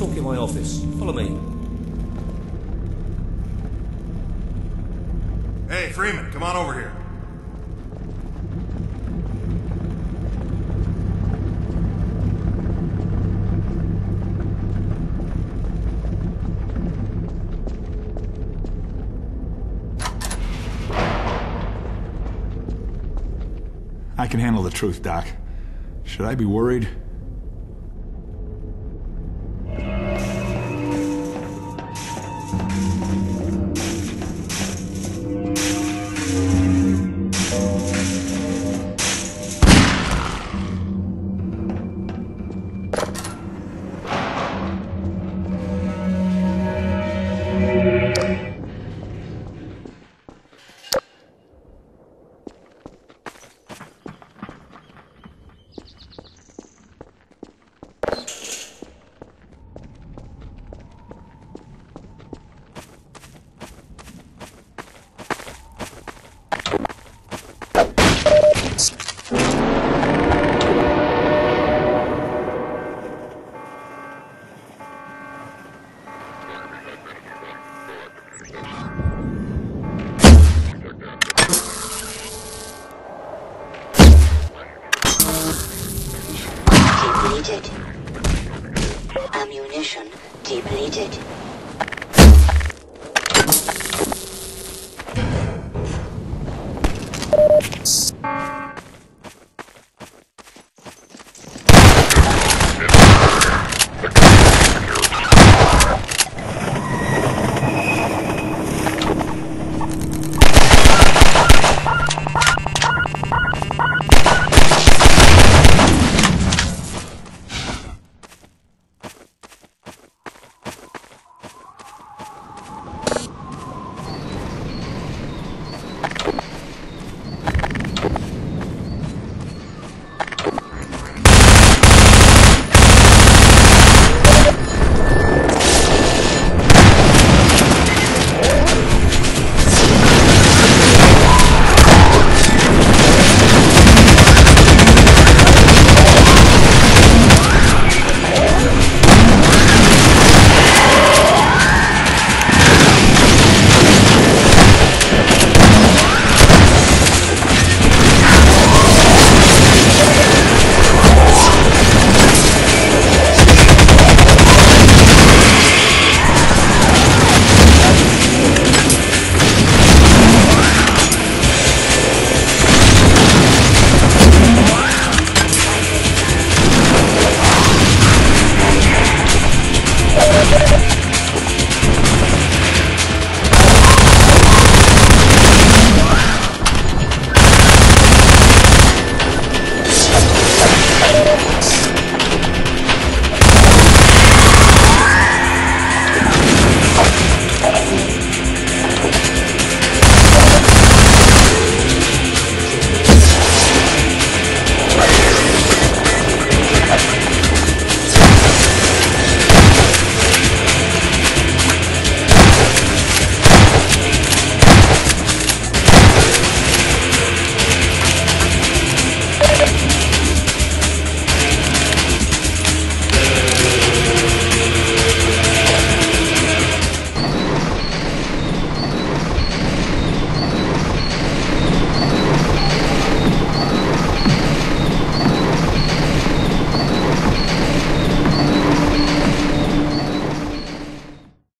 talk in my office. Follow me. Hey, Freeman, come on over here. I can handle the truth, Doc. Should I be worried? Ammunition depleted.